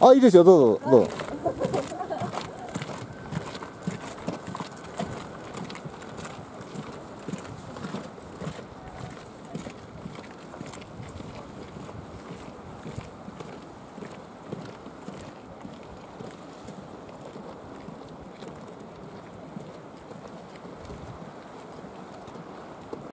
あいいですよどうぞどうぞ。